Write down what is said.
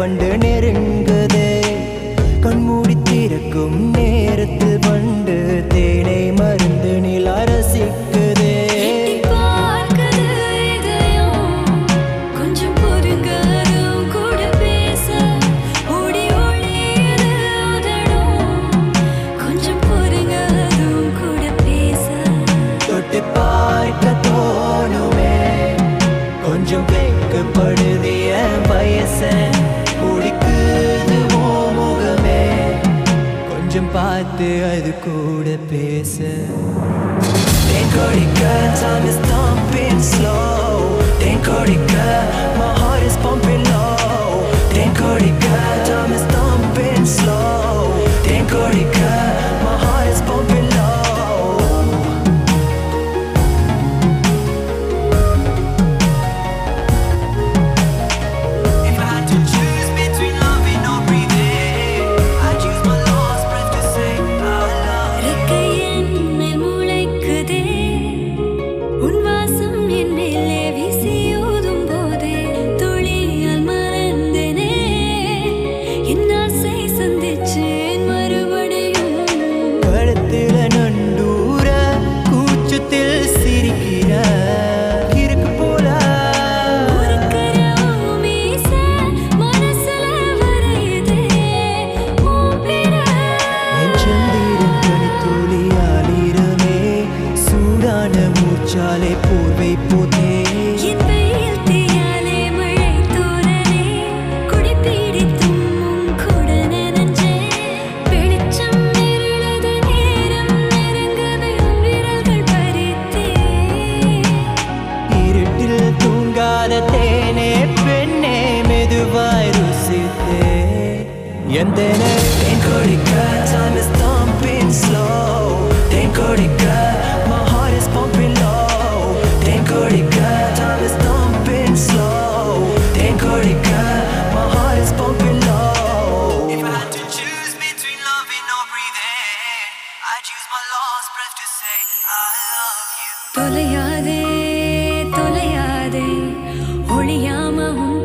வண்டு நெருங்குது. கண்மூடி திறக்கும் நேரத்தில் வண்டு தேனை மருந்து நிலா ரசிக்குது பார்க்க தோணுமே. கொஞ்சம் வைக்கப்படுதிய வயசை. பார்த்து அது கூட பேச Take time is thumping slow. Take my heart is pumping low. Take தீயாலே போர்வை போதே தேனே பெண்ணே மெதுவாய் ருசித்தே எந்த கொடிக்க time is thumping slow. Thank God, my heart is pumping low. தொலையாதே தொலையாதே ஒழியாம உன்